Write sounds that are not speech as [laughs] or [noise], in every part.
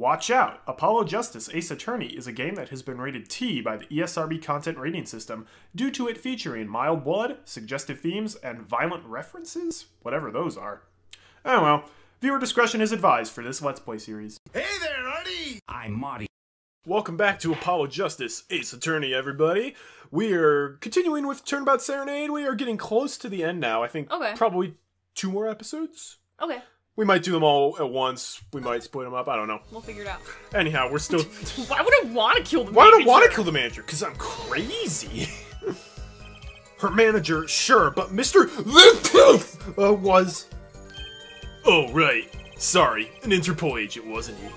Watch out! Apollo Justice Ace Attorney is a game that has been rated T by the ESRB content rating system due to it featuring mild blood, suggestive themes, and violent references? Whatever those are. Oh well, viewer discretion is advised for this Let's Play series. Hey there, Artie! I'm Marty. Welcome back to Apollo Justice Ace Attorney, everybody. We are continuing with Turnabout Serenade. We are getting close to the end now. I think Okay. probably two more episodes. Okay, We might do them all at once. We might split them up. I don't know. we'll figure it out. Anyhow, we're still. [laughs] Why would I want to kill the manager? Why would I want to kill the manager? Because I'm crazy. [laughs] Her manager, sure, but Mr. Liptooth uh, was. Oh, right. Sorry, an Interpol agent, wasn't he?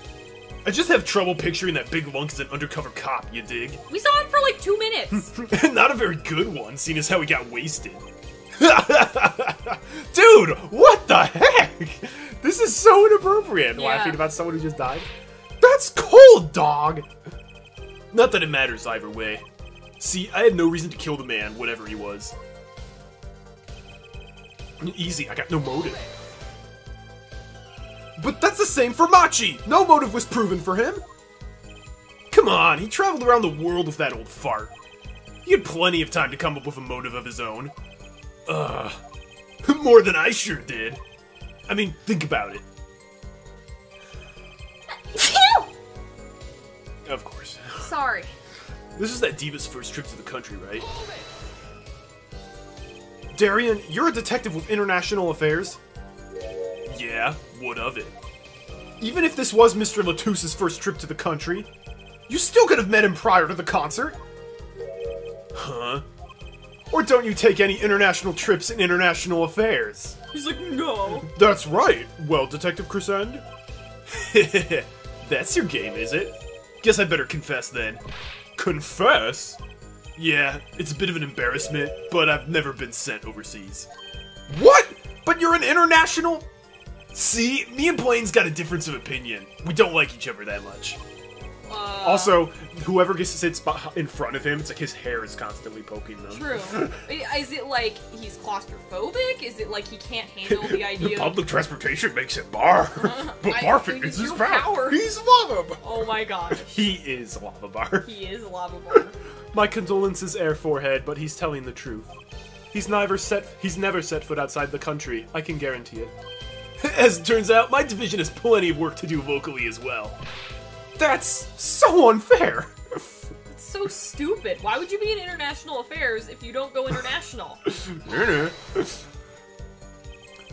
I just have trouble picturing that big lunk as an undercover cop, you dig? We saw him for like two minutes. [laughs] Not a very good one, seeing as how he got wasted. [laughs] Dude, what the heck? This is so inappropriate. Yeah. Laughing about someone who just died. That's cold, dog. Not that it matters either way. See, I had no reason to kill the man, whatever he was. Easy, I got no motive. But that's the same for Machi! No motive was proven for him! Come on, he traveled around the world with that old fart. He had plenty of time to come up with a motive of his own. Ugh. [laughs] More than I sure did. I mean, think about it. Of course. Sorry. This is that diva's first trip to the country, right? Daryan, you're a detective with international affairs? Yeah, what of it? Even if this was Mr. LeTouse's first trip to the country, you still could have met him prior to the concert. Huh? Or don't you take any international trips in international affairs? He's like, no. That's right. Well, Detective Crescend. [laughs] That's your game, is it? Guess I better confess then. Confess? Yeah, it's a bit of an embarrassment, but I've never been sent overseas. What? But you're an international? See, me and Blaine's got a difference of opinion. We don't like each other that much. Also, whoever gets to sit in front of him, it's like his hair is constantly poking them. True. [laughs] Is it like he's claustrophobic? Is it like he can't handle the [laughs] idea? of... Public transportation makes it bar, [laughs] but I barfing is his power. power. He's lava. Oh my gosh. He is lava bar. He is lava bar. My condolences, Herr Forehead, but he's telling the truth. He's never set he's never set foot outside the country, I can guarantee it. As it turns out, my division has plenty of work to do vocally as well. That's so unfair. It's so stupid. Why would you be in international affairs if you don't go international? [laughs]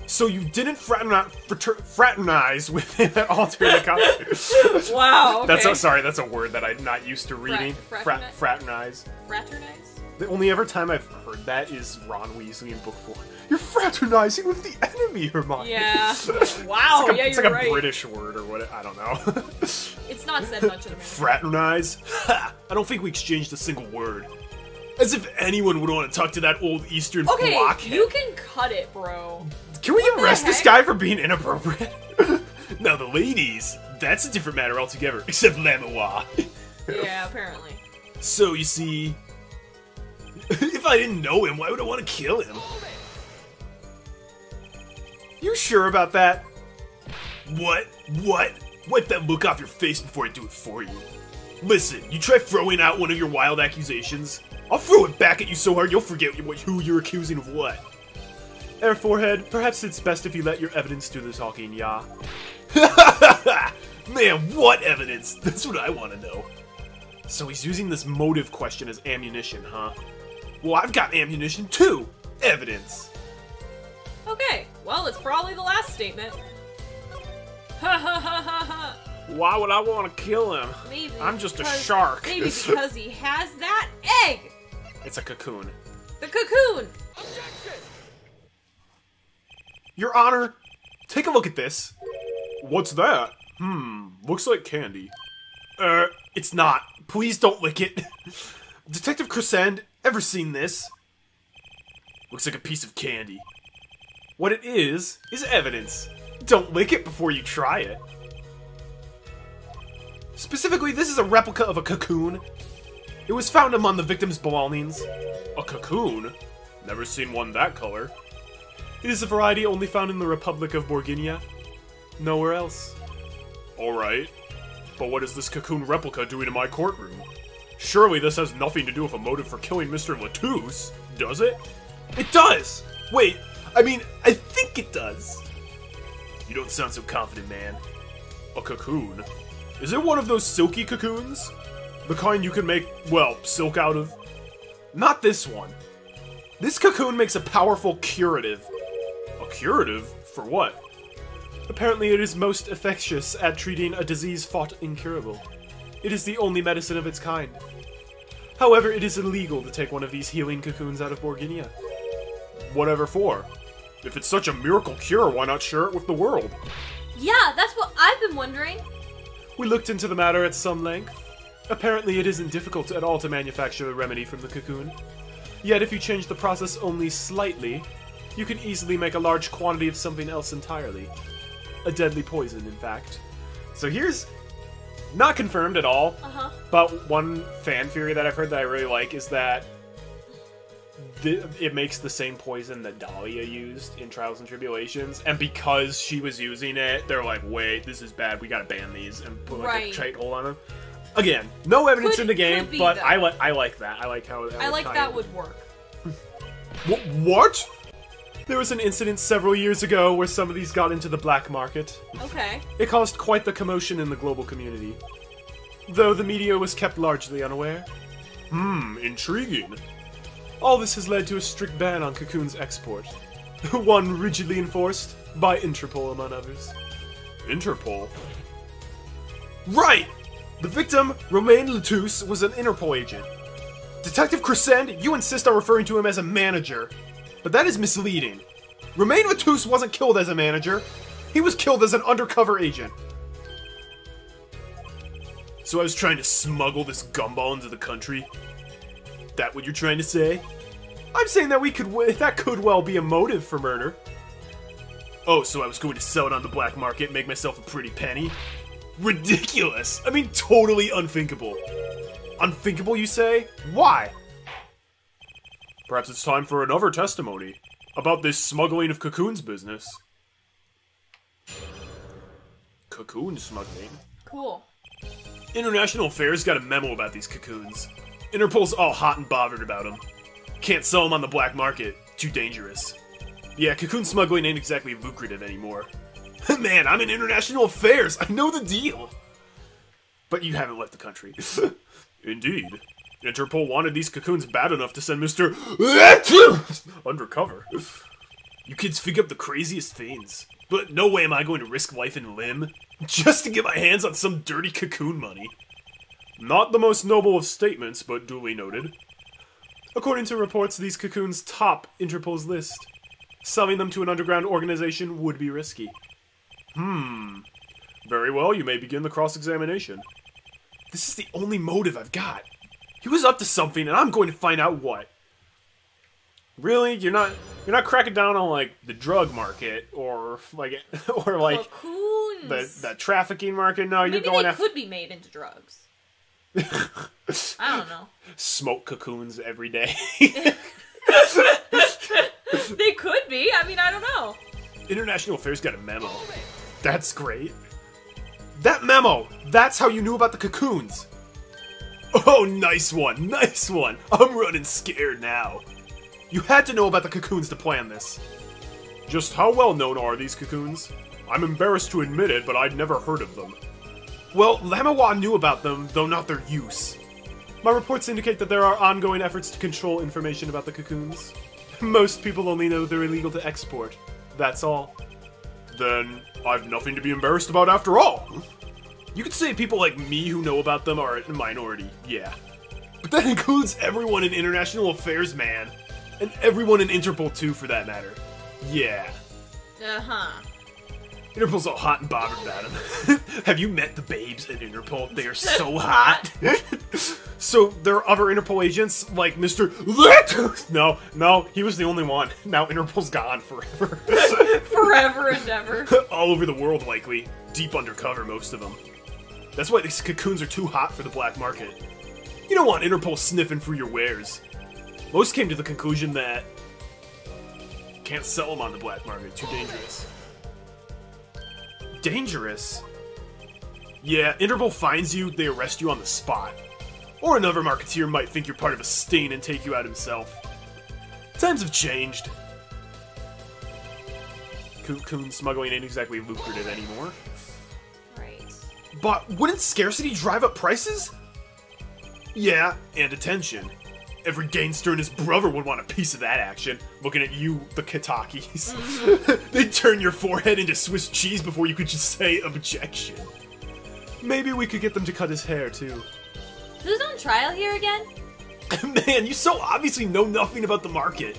so you didn't fraternize, frater- fraternize with him at all during the concert? [laughs] wow. Okay. [laughs] That's a, sorry, that's a word that I'm not used to reading. Frat- Frat, fraterni- fraternize. Fraternize? The only ever time I've heard that is Ron Weasley in book four. You're fraternizing with the enemy, Hermione. Yeah. It's Wow. like a, yeah, it's like a right. British word or what? I don't know. Not said much in America. Fraternize? Ha! I don't think we exchanged a single word. As if anyone would want to talk to that old Eastern Okay, blockhead. you can cut it, bro. Can we What arrest this guy for being inappropriate? [laughs] now the ladies, that's a different matter altogether. Except Lamiroir. Yeah, [laughs] apparently. so you see, [laughs] if I didn't know him, why would I want to kill him? You sure about that? What? What? Wipe that look off your face before I do it for you. Listen, you try throwing out one of your wild accusations, I'll throw it back at you so hard you'll forget who you're accusing of what. Herr Forehead, perhaps it's best if you let your evidence do the talking, yeah? [laughs] Man, what evidence? That's what I want to know. So he's using this motive question as ammunition, huh? Well, I've got ammunition too! Evidence! Okay, well, it's probably the last statement. [laughs] Why would I want to kill him? Maybe. I'm just a shark. Maybe [laughs] because he has that egg! It's a cocoon. The cocoon! Objection! Your Honor, take a look at this. What's that? Hmm, looks like candy. Uh, it's not. Please don't lick it. [laughs] Detective Crescend, ever seen this? Looks like a piece of candy. What it is, is evidence. Don't lick it before you try it. Specifically, this is a replica of a cocoon. It was found among the victim's belongings. A cocoon? Never seen one that color. It is a variety only found in the Republic of Borginia. Nowhere else. Alright. But what is this cocoon replica doing in my courtroom? Surely this has nothing to do with a motive for killing Mr. LeTouse, does it? It does! Wait, I mean, I think it does. You don't sound so confident, man. A cocoon? Is it one of those silky cocoons? The kind you can make, well, silk out of? Not this one. This cocoon makes a powerful curative. A curative? For what? Apparently it is most effectuous at treating a disease thought incurable. It is the only medicine of its kind. However, it is illegal to take one of these healing cocoons out of Borginia. Whatever for. If it's such a miracle cure, why not share it with the world? Yeah, that's what I've been wondering. We looked into the matter at some length. Apparently, it isn't difficult at all to manufacture a remedy from the cocoon. Yet, if you change the process only slightly, you can easily make a large quantity of something else entirely. A deadly poison, in fact. So here's not confirmed at all, Uh huh. but one fan theory that I've heard that I really like is that it makes the same poison that Dahlia used in Trials and Tribulations, and because she was using it, they're like, "Wait, this is bad. We gotta ban these and put like Right. a trait hold on them." Again, no evidence Could- in the game, could be, but though. I like I like that. I like how I like tie that in. would work. Wh- what? There was an incident several years ago where some of these got into the black market. Okay. It caused quite the commotion in the global community. Though the media was kept largely unaware. Hmm, intriguing. All this has led to a strict ban on Cocoon's export. [laughs] One rigidly enforced by Interpol, among others. Interpol? Right! The victim, Romein LeTouse, was an Interpol agent. Detective Crescend, you insist on referring to him as a manager. But that is misleading. Romein LeTouse wasn't killed as a manager. He was killed as an undercover agent. So I was trying to smuggle this gumball into the country? That what you're trying to say? I'm saying that we could w- that could well be a motive for murder. Oh, so I was going to sell it on the black market, make myself a pretty penny? Ridiculous! I mean, totally unthinkable. Unthinkable, you say? Why? Perhaps it's time for another testimony about this smuggling of cocoons business. Cocoon smuggling? Cool. International Affairs got a memo about these cocoons. Interpol's all hot and bothered about them. Can't sell them on the black market. Too dangerous. Yeah, cocoon smuggling ain't exactly lucrative anymore. [laughs] Man, I'm in international affairs. I know the deal. But you haven't left the country. [laughs] Indeed. Interpol wanted these cocoons bad enough to send Mr. [laughs] undercover. You kids think up the craziest things. But no way am I going to risk life and limb just to get my hands on some dirty cocoon money. Not the most noble of statements, but duly noted. According to reports, these cocoons top Interpol's list. Selling them to an underground organization would be risky. Hmm. Very well, you may begin the cross examination. This is the only motive I've got. He was up to something, and I'm going to find out what. Really? You're not you're not cracking down on like the drug market or like [laughs] or like Cocoons. the the trafficking market? No, you're Maybe going they after could be made into drugs. I don't know. smoke cocoons every day. [laughs] They could be. I mean, I don't know. International Affairs got a memo. That's great. That memo! That's how you knew about the cocoons! Oh, nice one, nice one! I'm running scared now. You had to know about the cocoons to plan this. Just how well known are these cocoons? I'm embarrassed to admit it, but I'd never heard of them. Well, Lamiroir knew about them, though not their use. My reports indicate that there are ongoing efforts to control information about the cocoons. [laughs] Most people only know they're illegal to export. That's all. Then I've nothing to be embarrassed about after all. You could say people like me who know about them are a minority, yeah. But that [laughs] includes everyone in international affairs, man. And everyone in Interpol, too, for that matter. Yeah. Uh huh. Interpol's all hot and bothered about him. [laughs] Have you met the babes at Interpol? They are so hot. [laughs] so there are other Interpol agents like Mr. [laughs] No, no, he was the only one. Now Interpol's gone forever. Forever and ever. all over the world, likely. Deep undercover, most of them. That's why these cocoons are too hot for the black market. You don't want Interpol sniffing through your wares. Most came to the conclusion that can't sell them on the black market. Too dangerous. Dangerous? Yeah, Interpol finds you, they arrest you on the spot. Or another marketeer might think you're part of a stain and take you out himself. Times have changed. Cocoon smuggling ain't exactly lucrative anymore. Right. But wouldn't scarcity drive up prices? Yeah, and attention. Every gangster and his brother would want a piece of that action. Looking at you, the Kitakis. [laughs] [laughs] They'd turn your forehead into Swiss cheese before you could just say objection. Maybe we could get them to cut his hair, too. Who's on trial here again? [laughs] Man, you so obviously know nothing about the market.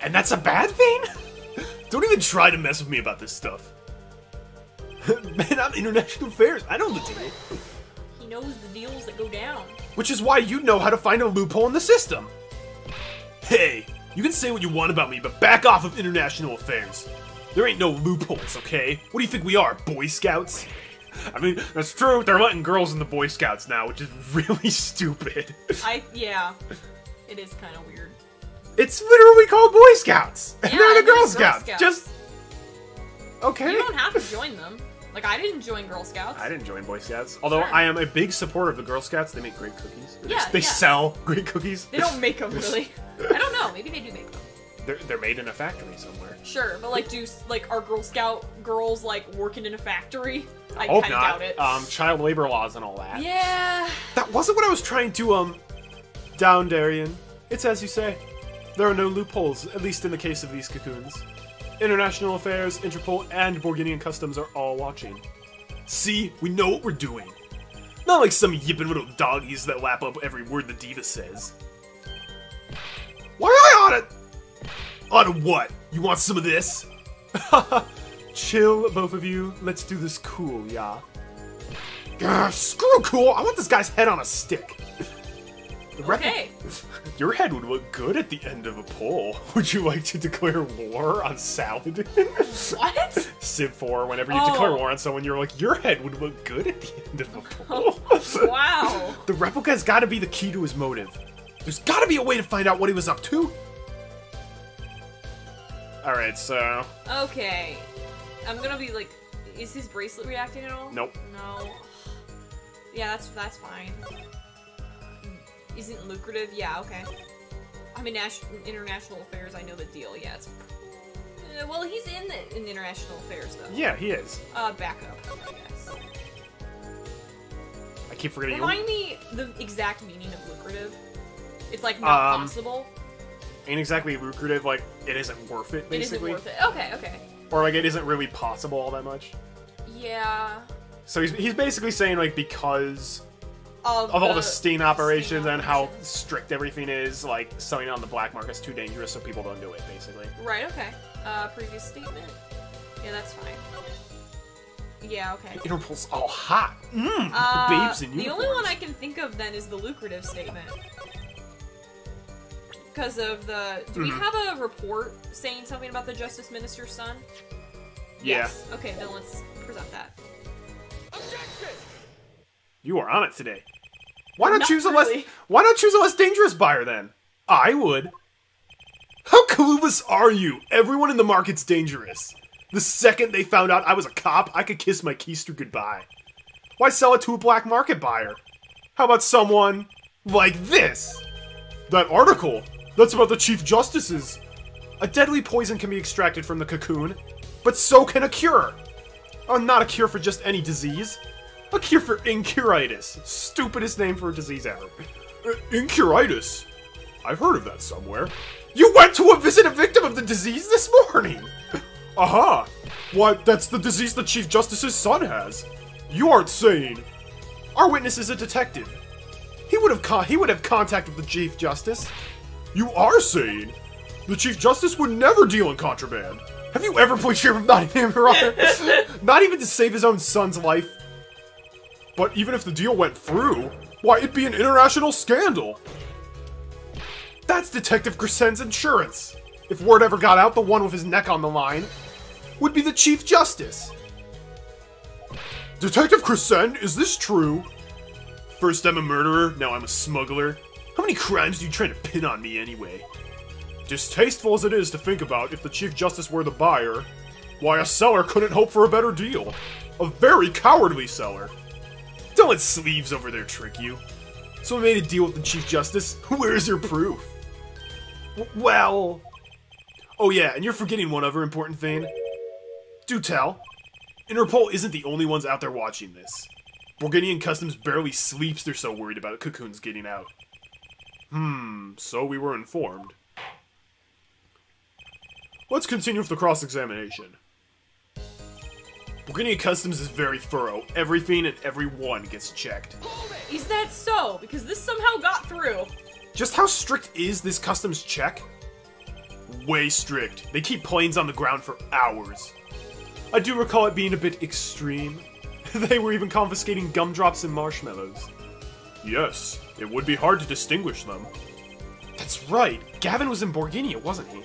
And that's a bad thing? Don't even try to mess with me about this stuff. Man, I'm international affairs. I don't know the deal. He knows the deals that go down. Which is why you know how to find a loophole in the system. Hey, you can say what you want about me, but back off of international affairs. There ain't no loopholes, okay? What do you think we are, Boy Scouts? I mean, that's true, they're letting girls in the Boy Scouts now, which is [laughs] really stupid. I yeah. It is kind of weird. It's literally called Boy Scouts! And [laughs] Yeah, they're the Girl Girl Scouts! Scouts. Just. Okay. You don't have to join them. Like I didn't join Girl Scouts. I didn't join Boy Scouts. Although Sure. I am a big supporter of the Girl Scouts. They make great cookies. They- Yeah, they yeah. sell great cookies. They don't make [laughs] them really. I don't know. Maybe they do make them. They're, they're made in a factory somewhere. Sure, but like, do like are Girl Scout girls like working in a factory? I Hope kind of not. doubt it. Um, child labor laws and all that. yeah. That wasn't what I was trying to, um, down, Daryan. It's as you say. There are no loopholes, at least in the case of these cocoons. International Affairs, Interpol, and Borginian Customs are all watching. See, we know what we're doing. Not like some yipping little doggies that lap up every word the diva says. Why I on it? On what? You want some of this? [laughs] Chill, both of you. Let's do this cool, yeah. Gah, screw cool. I want this guy's head on a stick. The [laughs] rep- Your head would look good at the end of a poll. [laughs] Would you like to declare war on Saladin? What? [laughs] Civ 4, whenever you Oh. declare war on someone, you're like, your head would look good at the end of a poll. wow. the replica's gotta be the key to his motive. There's gotta be a way to find out what he was up to. Alright, so. Okay. I'm gonna be like, is his bracelet reacting at all? Nope. No. Yeah, that's that's fine. Isn't lucrative? Yeah, okay. I'm in international affairs. I know the deal. Yeah, it's. Uh, well, he's in the, in international affairs though. Yeah, he is. Uh, backup, I guess. I keep forgetting. Remind me the exact meaning of lucrative. It's like not Um, possible. Ain't exactly lucrative, like, it isn't worth it, Basically. It isn't worth it. Okay, okay. Or, like, it isn't really possible all that much. Yeah. So he's, he's basically saying, like, because Of, of all the sting operations sting and how operations. strict everything is, like selling it on the black market is too dangerous, so people don't do it. Basically, Right. Okay. Uh, previous statement. Yeah, that's fine. Yeah. Okay. Interpol's all hot. Mmm, Uh, babes in the only one I can think of then is the lucrative statement. Because of the. Do we Mhm. have a report saying something about the justice minister's son? yeah, Yes. Okay, then let's present that. Objection! You are on it today. Why not Not choose a less? Why not choose a less dangerous buyer then? I would. How clueless are you? Everyone in the market's dangerous. The second they found out I was a cop, I could kiss my keister goodbye. Why sell it to a black market buyer? How about someone like this? That article. That's about the Chief Justices. A deadly poison can be extracted from the cocoon, but so can a cure. Oh, not a cure for just any disease. A cure for incuritis. Stupidest name for a disease ever. Uh, incuritis? I've heard of that somewhere. You went to a visit a victim of the disease this morning! Aha! Why, that's the disease the Chief Justice's son has. You aren't sane. Our witness is a detective. He would have con- he would have contact with the Chief Justice. You are sane. The Chief Justice would never deal in contraband. Have you ever played Sheriff of Nottingham, [laughs] Your? Not even to save his own son's life. But even if the deal went through, why, it'd be an international scandal. That's Detective Crescend's insurance. If word ever got out, the one with his neck on the line would be the Chief Justice. Detective Crescend, is this true? First I'm a murderer, now I'm a smuggler. How many crimes do you try to pin on me anyway? Distasteful as it is to think about, if the Chief Justice were the buyer, why a seller couldn't hope for a better deal. A very cowardly seller. Don't let sleeves over there trick you. So we made a deal with the Chief Justice. [laughs] Where's your proof? Well... Oh yeah, and you're forgetting one other important thing. Do tell. Interpol isn't the only ones out there watching this. Borginian Customs barely sleeps, they're so worried about cocoons getting out. Hmm, so we were informed. Let's continue with the cross-examination. Borginian Customs is very thorough. Everything and everyone gets checked. Is that so? Because this somehow got through. Just how strict is this customs check? Way strict. They keep planes on the ground for hours. I do recall it being a bit extreme. [laughs] they were even confiscating gumdrops and marshmallows. Yes, it would be hard to distinguish them. That's right. Gavin was in Borginia, wasn't he?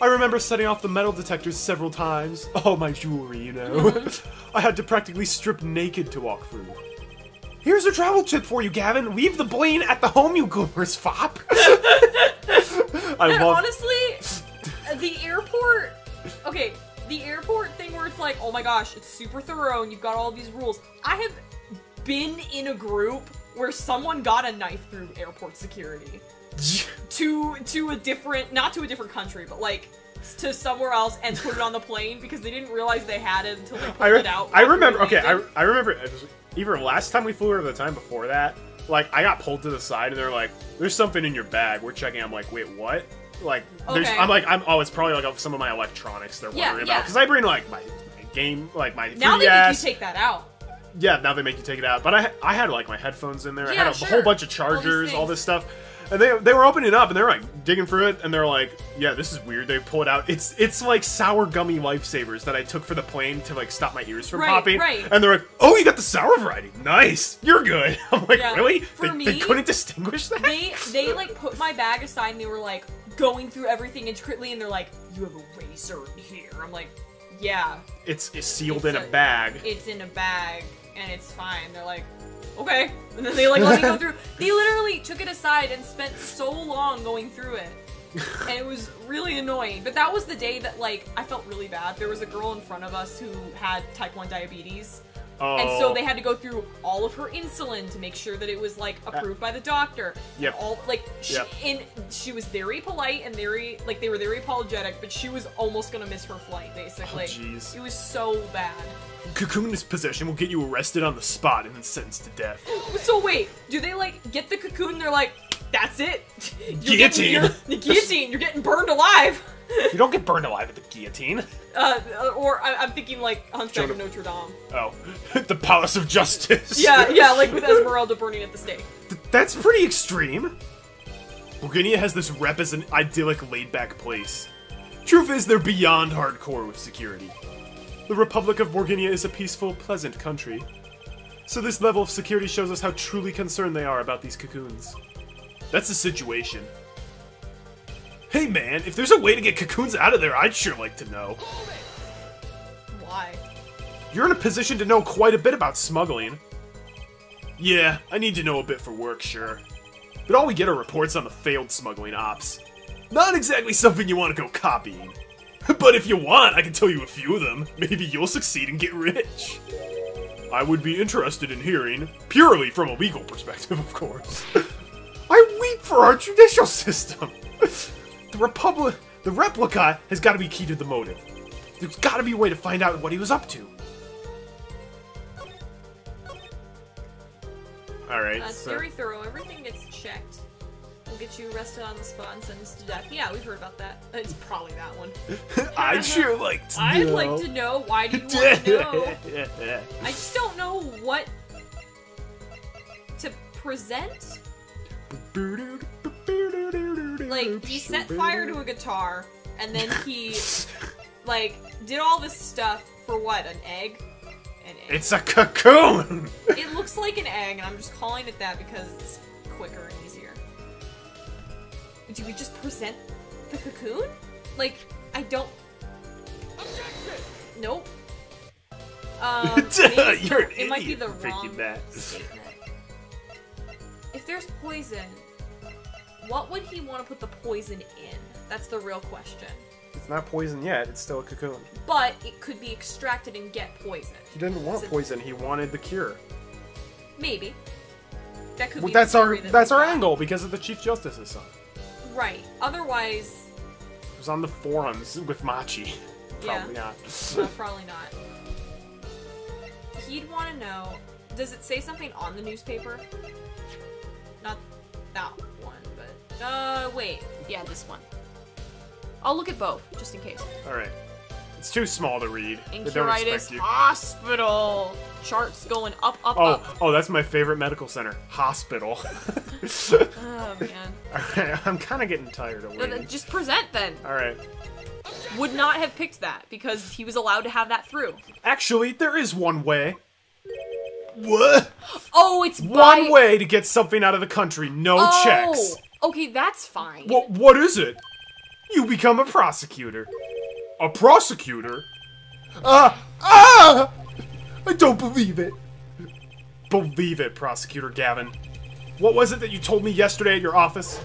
I remember setting off the metal detectors several times. All my jewelry, you know. [laughs] I had to practically strip naked to walk through. Here's a travel tip for you, Gavin. Leave the bling at the home, you goobers, fop. [laughs] I And love. honestly, the airport. Okay, the airport thing where it's like, oh my gosh, it's super thorough and you've got all these rules. I have been in a group where someone got a knife through airport security [laughs] to to a different, not to a different country, but like to somewhere else and put it on the plane because they didn't realize they had it until they pulled I, re- it out. I remember. Okay, I. I remember. Either last time we flew or the time before that. Like, I got pulled to the side and they're like, "There's something in your bag." We're checking. I'm like, "Wait, what?" Like, there's. Okay. I'm like, I'm. Oh, it's probably like some of my electronics they're Yeah, worried yeah. about because I bring like my, my game, like my 3DS. now they make you take that out. yeah, now they make you take it out. But I I had like my headphones in there. I had a sure. whole bunch of chargers, all, things. this stuff. And they, they were opening it up and they're like digging through it and they're like, yeah, this is weird. They pull it out. It's it's like sour gummy lifesavers that I took for the plane to like stop my ears from Right, popping. right. And they're like, oh, you got the sour variety. Nice. You're good. [laughs] I'm like, Yeah. really? For they, they me, couldn't distinguish that. they they like put my bag aside and they were like going through everything intricately and they're like, you have a razor in here. I'm like, yeah, It's, it's sealed It's in a, a- bag. it's in a bag and it's fine. They're like, okay, and then they like let me go [laughs] through. They literally took it aside and spent so long going through it. And it was really annoying. But that was the day that like I felt really bad. There was a girl in front of us who had type 1 diabetes. Oh. And so oh. they had to go through all of her insulin to make sure that it was like uh, approved by the doctor. Yep. All like she Yep. and she was very polite and very like they were very apologetic, but she was almost gonna miss her flight basically. Oh, jeez. it was so bad. Cocoon's possession will get you arrested on the spot and then sentenced to death. [gasps] So wait, do they like get the cocoon? and They're like, that's it. You're Guillotine. Getting, you're, the guillotine. You're getting burned alive. You don't get burned alive at the guillotine. Uh, or I, I'm thinking like Hunchback of Jonah- Notre Dame. Oh, [laughs] the Palace of Justice. Yeah, yeah, like with [laughs] Esmeralda burning at the stake. Th- That's pretty extreme. Borginia has this rep as an idyllic, laid-back place. Truth is, they're beyond hardcore with security. The Republic of Borginia is a peaceful, pleasant country. So this level of security shows us how truly concerned they are about these cocoons. That's the situation. Hey man, if there's a way to get cocoons out of there, I'd sure like to know. Why? You're in a position to know quite a bit about smuggling. Yeah, I need to know a bit for work, sure. But all we get are reports on the failed smuggling ops. Not exactly something you want to go copying. [laughs] But if you want, I can tell you a few of them. Maybe you'll succeed and get rich. I would be interested in hearing, purely from a legal perspective, of course. [laughs] I weep for our judicial system. [laughs] The Republic, the replica has got to be key to the motive. There's got to be a way to find out what he was up to. All right. That's so- very thorough. Everything gets checked. We'll get you arrested on the spot and sentenced to death. Yeah, we've heard about that. It's probably that one. [laughs] I'd sure [laughs] like to I'd know. like to know. Why do you [laughs] want to know? I just don't know what to present. Like he set fire to a guitar, and then he [laughs] like did all this stuff for what? An egg? An egg. It's a cocoon. It looks like an egg, and I'm just calling it that because it's quicker and easier. Do we just present the cocoon? Like, I don't. Nope. [laughs] Um, You're an the- it might be the wrong that. statement. If there's poison, what would he want to put the poison in? That's the real question. It's not poison yet. It's still a cocoon. but it could be extracted and get poison. He didn't want Is it- poison. He wanted the cure. Maybe. That could Well, be that's our theory that that's we our got. angle because of the Chief Justice's son. Right. Otherwise, It was on the forums with Machi. Yeah. Probably not. no, probably not. He'd want to know. Does it say something on the newspaper? Not that uh, wait. Yeah, this one. I'll look at both just in case. All right. It's too small to read. They don't Incuritis you. Hospital. Charts going up, up, Oh, up. oh, that's my favorite medical center. Hospital. [laughs] Oh man. Alright, [laughs] I'm kind of getting tired of No, no. Just present then. Alright. Would not have picked that because he was allowed to have that through. Actually, there is one way. What? [gasps] Oh, it's One by- way to get something out of the country, no Oh, checks. Okay, that's fine. What? What is it? You become a prosecutor. A prosecutor? Ah! Ah! I don't believe it. Believe it, Prosecutor Gavin. What was it that you told me yesterday at your office?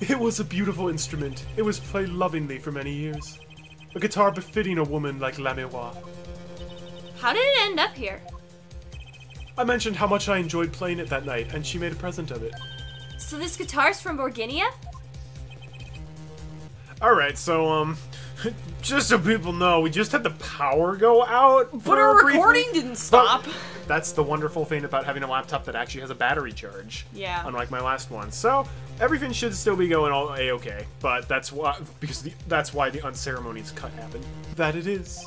It was a beautiful instrument. It was played lovingly for many years. A guitar befitting a woman like Lamiroir. How did it end up here? I mentioned how much I enjoyed playing it that night, and she made a present of it. So this guitar's from Borginia? Alright, so, um, [laughs] just so people know, we just had the power go out. but our a recording didn't stop. But that's the wonderful thing about having a laptop that actually has a battery charge. Yeah. Unlike my last one. So, everything should still be going all a-okay. But that's why, because the, that's why the unceremonious cut happened. That it is.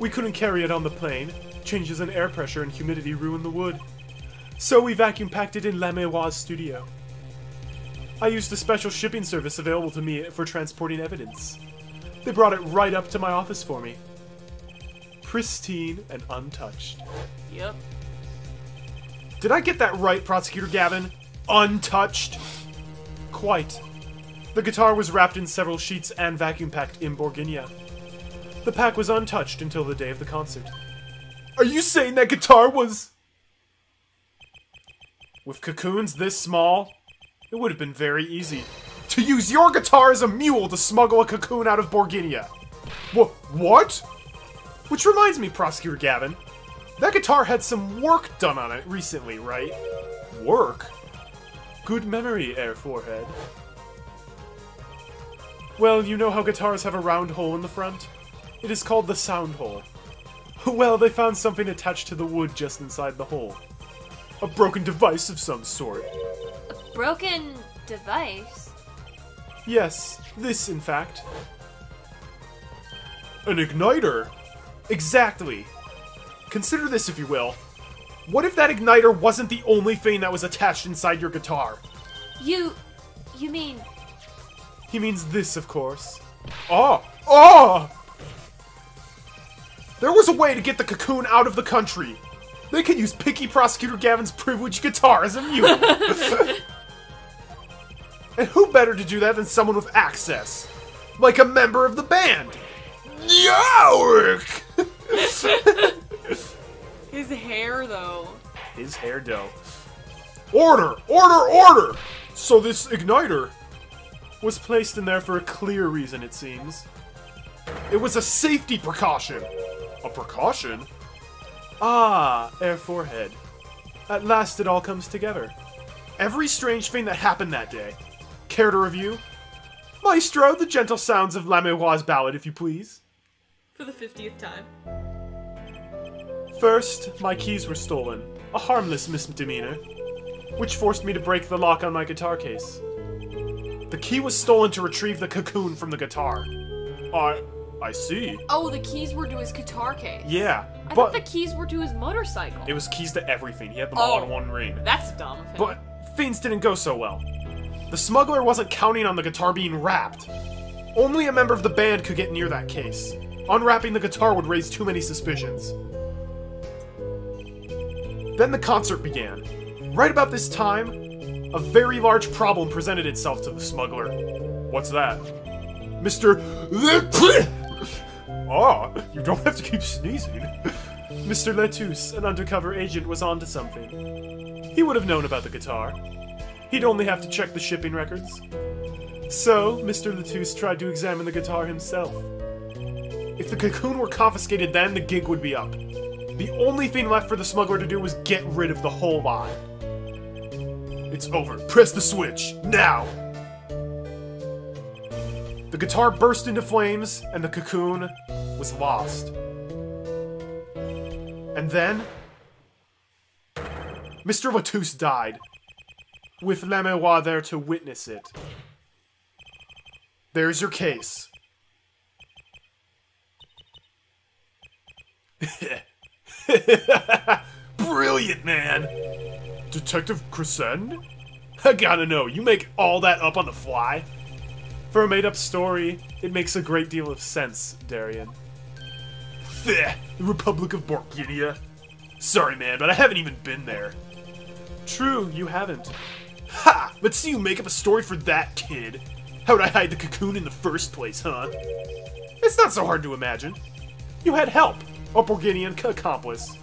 We couldn't carry it on the plane. Changes in air pressure and humidity ruin the wood. So we vacuum packed it in Lamiroir's studio. I used a special shipping service available to me for transporting evidence. They brought it right up to my office for me. Pristine and untouched. Yep. Did I get that right, Prosecutor Gavin? Untouched? Quite. The guitar was wrapped in several sheets and vacuum packed in Borginia. The pack was untouched until the day of the concert. Are you saying that guitar was. With cocoons this small, it would have been very easy to use your guitar as a mule to smuggle a cocoon out of Borginia. Wha- what? Which reminds me, Prosecutor Gavin, that guitar had some work done on it recently, right? Work? Good memory, Herr Forehead. Well, you know how guitars have a round hole in the front? It is called the sound hole. Well, they found something attached to the wood just inside the hole. A broken device of some sort. A broken device? Yes, this, in fact. An igniter? Exactly. Consider this, if you will. What if that igniter wasn't the only thing that was attached inside your guitar? You. You mean. He means this, of course. Oh! Oh! There was a way to get the cocoon out of the country. They could use Picky Prosecutor Gavin's privileged guitar as a mule. [laughs] and who better to do that than someone with access? Like a member of the band. Yowrick! [laughs] His hair, though. His hair though. Order! Order! Order! So this igniter was placed in there for a clear reason, it seems. It was a safety precaution. A precaution? Ah, Herr Forehead. At last it all comes together. Every strange thing that happened that day. Care to review? Maestro, the gentle sounds of Lamiroir's ballad, if you please. For the 50th time. First, my keys were stolen, a harmless misdemeanor, which forced me to break the lock on my guitar case. The key was stolen to retrieve the cocoon from the guitar. I. I see. Oh, the keys were to his guitar case. Yeah, I but thought the keys were to his motorcycle. it was keys to everything. He had them all Oh. in one ring. That's dumb. of him. But things didn't go so well. The smuggler wasn't counting on the guitar being wrapped. Only a member of the band could get near that case. Unwrapping the guitar would raise too many suspicions. Then the concert began. Right about this time, a very large problem presented itself to the smuggler. What's that? Mr. [laughs] Ah, you don't have to keep sneezing. [laughs] Mr. LeTouse, an undercover agent, was onto something. He would have known about the guitar. He'd only have to check the shipping records. So, Mr. LeTouse tried to examine the guitar himself. If the cocoon were confiscated then, the gig would be up. The only thing left for the smuggler to do was get rid of the whole lot. It's over. Press the switch. Now! The guitar burst into flames, and the cocoon was lost. And then... Mr. LeTouse died, with Lamiroir there to witness it. There's your case. [laughs] Brilliant, man! Detective Crescend? I gotta know, you make all that up on the fly? For a made up story, it makes a great deal of sense, Daryan. The Republic of Borginia? Sorry, man, but I haven't even been there. True, you haven't. Ha! But see you make up a story for that kid. How'd I hide the cocoon in the first place, huh? It's not so hard to imagine. You had help, a Borginian accomplice.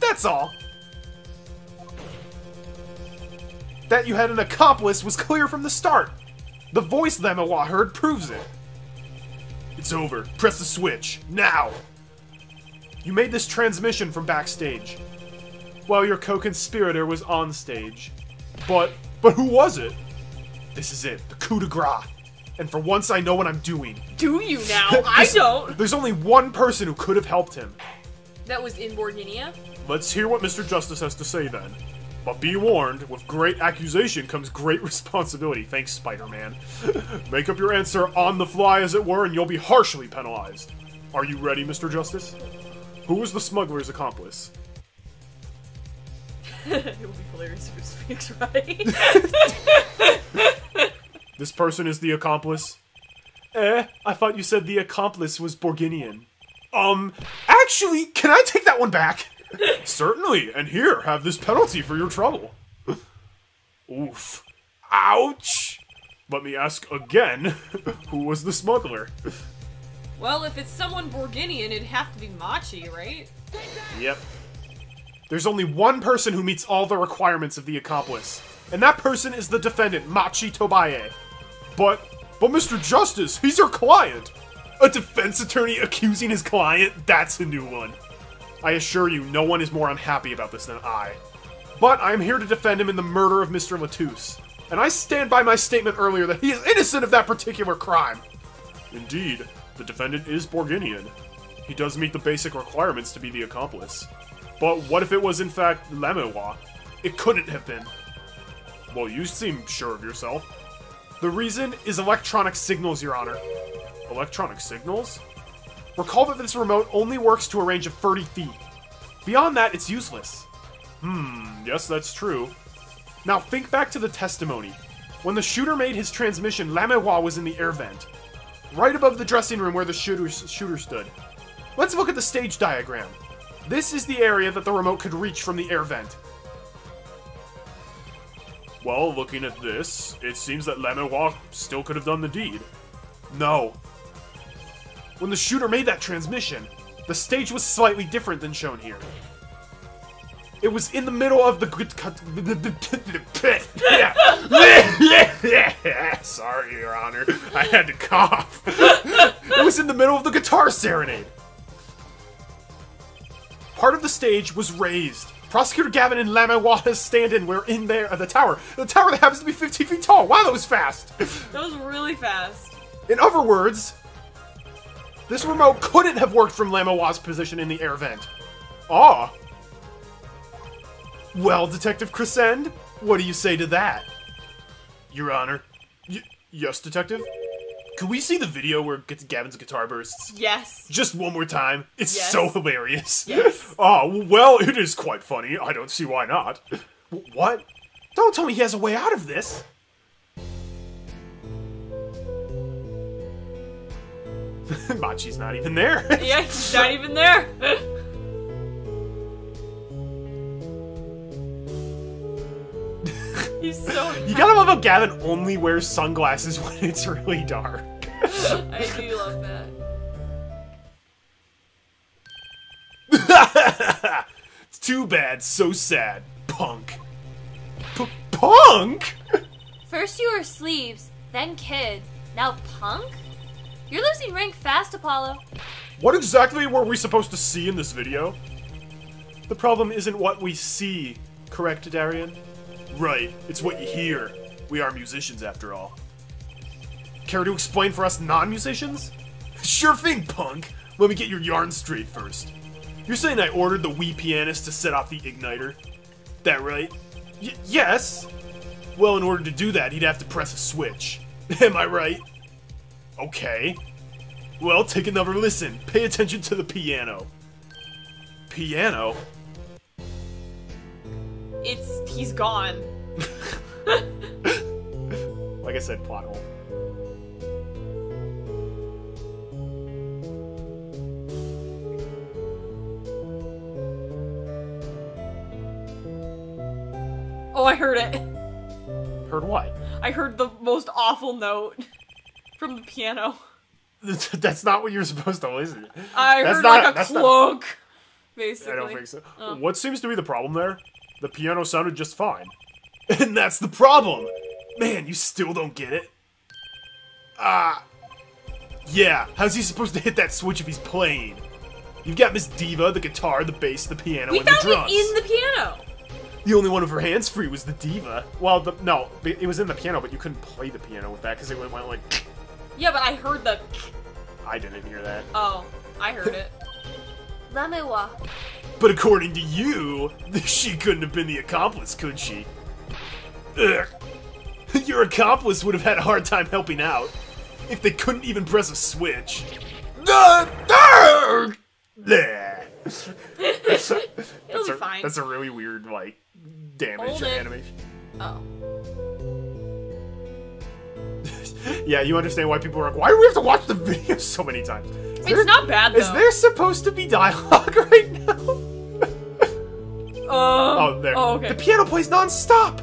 That's all. That you had an accomplice was clear from the start. The voice Lamiroir heard proves it. It's over. Press the switch. Now! You made this transmission from backstage. While your co-conspirator was on stage. But, but who was it? This is it. The coup de grace. And for once I know what I'm doing. Do you now? [laughs] I don't. There's only one person who could have helped him. That was in Borginia. Let's hear what Mr. Justice has to say then. But be warned, with great accusation comes great [laughs] responsibility. Thanks, Spider-Man. [laughs] Make up your answer on the fly, as it were, and you'll be harshly penalized. Are you ready, Mr. Justice? Who was the smuggler's accomplice? [laughs] it would be hilarious if it speaks right. This person is the accomplice? Eh, I thought you said the accomplice was Borginian. Um, actually, can I take that one back? Certainly, and here, have this penalty for your trouble. Oof. Ouch! Let me ask again, [laughs] who was the smuggler? well, if it's someone Borginian, it'd have to be Machi, right? Yep. There's only one person who meets all the requirements of the accomplice, and that person is the defendant, Machi Tobaye. But, but Mr. Justice, he's your client! A defense attorney accusing his client? That's a new one. I assure you, no one is more unhappy about this than I. But I'm here to defend him in the murder of Mr. LeTouse, and I stand by my statement earlier that he is innocent of that particular crime. Indeed, the defendant is Borginian. He does meet the basic requirements to be the accomplice. But what if it was in fact Lamiroir? It couldn't have been. Well, you seem sure of yourself. The reason is electronic signals, Your Honor. Electronic signals? Recall that this remote only works to a range of 30 feet. Beyond that, it's useless. Hmm, yes, that's true. Now think back to the testimony. When the shooter made his transmission, Lamiroir was in the air vent. Right above the dressing room where the shooter, shooter stood. Let's look at the stage diagram. This is the area that the remote could reach from the air vent. Well, looking at this, it seems that Lamiroir still could have done the deed. No. When the shooter made that transmission, the stage was slightly different than shown here. It was in the middle of the good cut. [laughs] [laughs] Sorry, Your Honor. I had to cough. it was in the middle of the guitar serenade. Part of the stage was raised. Prosecutor Gavin and Lamiroir's stand-in were in there at the tower. The tower that happens to be 15 feet tall. Wow, that was fast. That was really fast. In other words, this remote couldn't have worked from Lamiroir's position in the air vent. Ah. Well, Detective Crescend, what do you say to that? Your Honor. Y- yes, Detective? Could we see the video where Gavin's guitar bursts? Yes. Just one more time. It's Yes. so hilarious. Yes. Oh, [laughs] well, it is quite funny. I don't see why not. What? Don't tell me he has a way out of this. [laughs] Machi's not even there. [laughs] Yeah, he's not even there. [laughs] he's so. you gotta love how Gavin only wears sunglasses when it's really dark. I do love that. it's too bad, so sad. Punk. P- punk? First you were sleeves, then kid, now punk? You're losing rank fast, Apollo. What exactly were we supposed to see in this video? The problem isn't what we see, correct, Daryan? Right, it's what you hear. We are musicians, after all. Care to explain for us non-musicians? [laughs] Sure thing, punk! Let me get your yarn straight first. You're saying I ordered the wee pianist to set off the igniter? That right? Y yes! Well, in order to do that, he'd have to press a switch. [laughs] Am I right? Okay. Well, take another listen. Pay attention to the piano. Piano? It's he's gone. [laughs] Like I said, plot hole. Oh, I heard it. Heard what? I heard the most awful note from the piano. [laughs] That's not what you're supposed to listen to. I That's heard not- like a that's not- Basically. I don't think so. Oh. What seems to be the problem there? The piano sounded just fine. [laughs] And that's the problem! Man, you still don't get it? Ah. yeah, how's he supposed to hit that switch if he's playing? You've got Miss Diva, the guitar, the bass, the piano, We and the found drums. it in the piano. The only one of her hands free was the diva. Well, the, no, it was in the piano, but you couldn't play the piano with that because it went, went like. Yeah, but I heard the. I didn't hear that. Oh, I heard it. Lamiroir. But according to you, [laughs] she couldn't have been the accomplice, could she? Ugh. [laughs] Your accomplice would have had a hard time helping out if they couldn't even press a switch. Ugh. Ugh. Bleh. That's a, It'll that's be a- fine. That's a really weird, like, damage Hold it. animation. Oh. Yeah, you understand why people are like, why do we have to watch the video [laughs] so many times? Is there- It's not bad though. Is there supposed to be dialogue [laughs] right now? Um, Oh, there. Oh, okay. The piano plays non-stop.